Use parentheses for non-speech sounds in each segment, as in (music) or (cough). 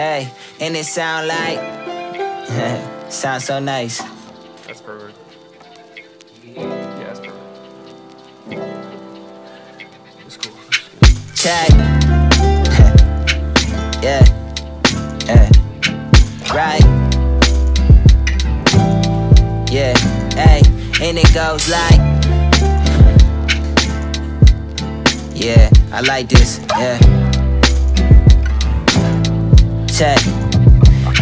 Hey, and it sound like (laughs) sounds so nice. That's perfect. Yeah, that's perfect. It's cool. Check. (laughs) yeah. Yeah. Right. Yeah. Hey. And it goes like. Yeah. I like this. Yeah. Check.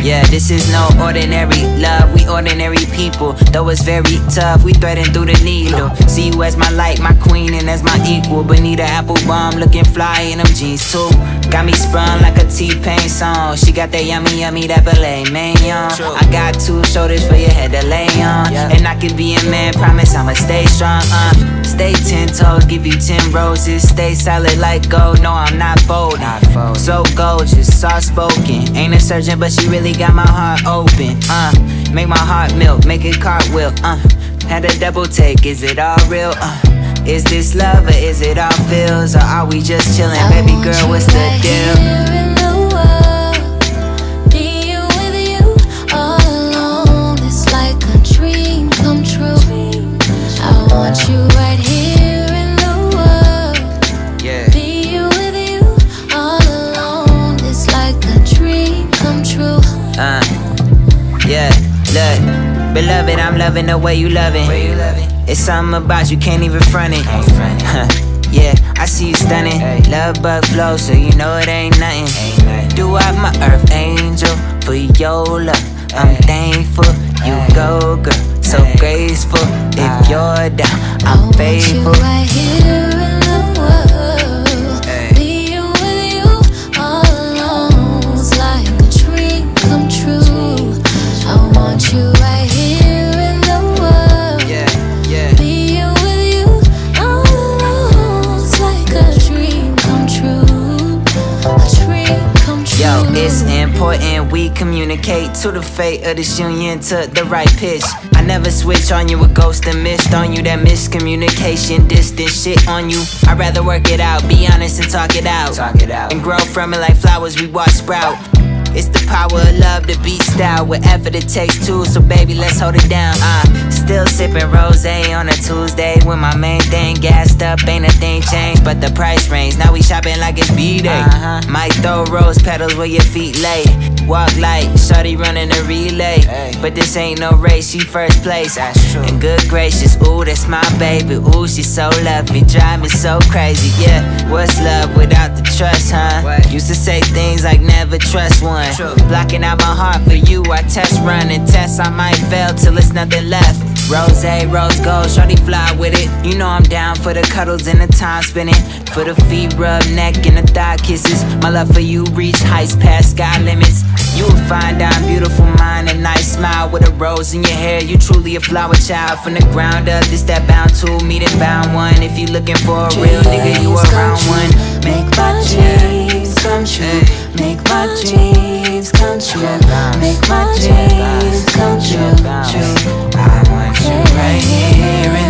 Yeah, this is no ordinary love. We ordinary people. Though it's very tough, we threading through the needle. See you as my light, my queen, and as my equal. Bonita Applebum looking fly in them jeans too. Got me sprung like a T-Pain song. She got that yummy, yummy, that filet mignon. I got two shoulders for your head to lay on. And I can be a man, promise I'ma stay strong. Uh, stay ten toes, give you ten roses. Stay solid like gold. No, I'm not folding. So gorgeous, soft spoken. Ain't a surgeon, but she really got my heart open. Uh, make my heart melt, make it cartwheel. Uh, had a double take. Is it all real? Uh, is this love or is it all feels? Or are we just chilling? Baby girl, what's the deal? Yeah, look, beloved, I'm loving the way you loving. It's something about you can't even front it. Yeah, I see you stunning. Love bug flow, so you know it ain't nothing. Do I my earth angel for your love? I'm thankful you go, girl, so graceful. If you're down, I I'm faithful. It's important we communicate to the fate of this union to the right pitch. I never switch on you, a ghost and missed on you. That miscommunication, distant shit on you. I'd rather work it out, be honest and talk it out. Talk it out. And grow from it like flowers we watch sprout. It's the power of love, the beat style, whatever it takes two. So baby, let's hold it down. Uh, still sipping rose on a Tuesday when my main thing gassed up. Ain't a thing changed, but the price range. Now we shopping like it's B day. Uh-huh. Might throw rose petals where your feet lay. Walk like shorty running a relay. But this ain't no race, she first place. That's true. And good gracious, ooh, that's my baby. Ooh, she so lovely, drive me so crazy. Yeah, what's love without the trust, huh? Used to say things like never trust one. Blocking out my heart for you, I test run and test. I might fail till it's nothing left. Rose, rose gold, shorty fly with it. You know I'm down for the cuddles and the time spinning. For the feet rub, neck and the thigh kisses. My love for you reach heights past sky limits. You will find I'm beautiful mind, a nice smile with a rose in your hair. You truly a flower child from the ground up. This that bound to meet and bound one. If you looking for a real nigga, you around one. Make my dreams come true. Make my dreams come true. Make my dreams come true. True. I want you right